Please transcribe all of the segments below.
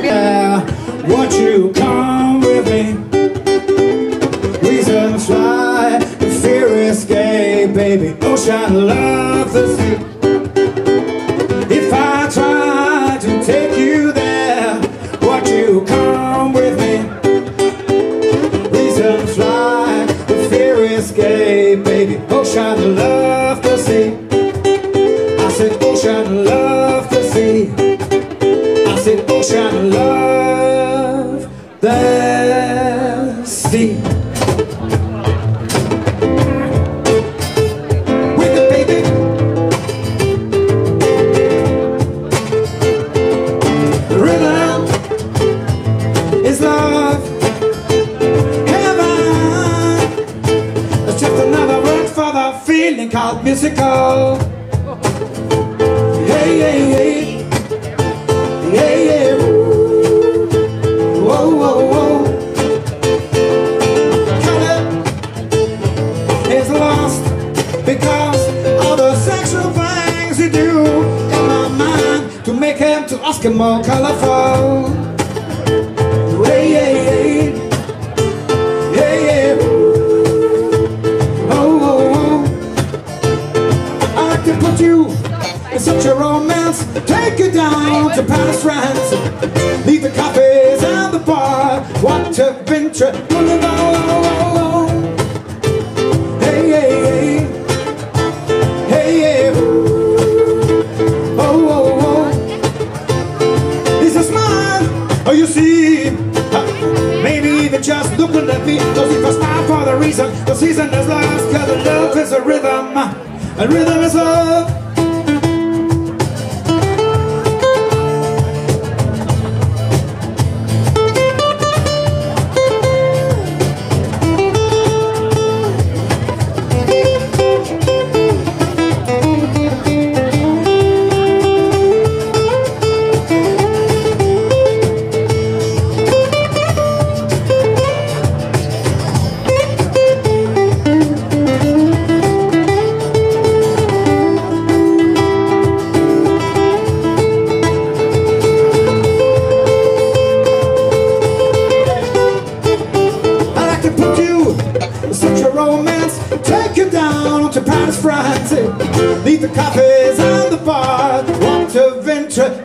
Yeah, won't you come with me? Reasons why the fear escape, baby. Ocean love the sea. If I try to take you there, won't you come with me? Reasons why the fear escape, baby. Ocean love the sea. Sea. With baby. Rhythm is love. Heaven. It's just another word for the feeling called musical. Hey, hey, hey. Yeah, yeah. Because all the sexual things you do in my mind to make him to ask him more colorful. Hey, hey, hey. Yeah, yeah. Oh, oh, oh. I to put you in such a romance. Take you down to Paris, France. Leave the cafes and the bar. Walk to Vintra Boulevard. Hey, just looking at me. Cause if I smile for the reason, the season is lost. Cause the love is a rhythm. And rhythm is love. Romance. Take you down to Paris, France. Leave the cafes and the bar. Walk to Ventre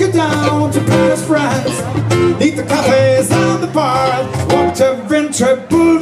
You down to Paris, France. Leave the cafes and the bars. Walk to Ventre Boulevard.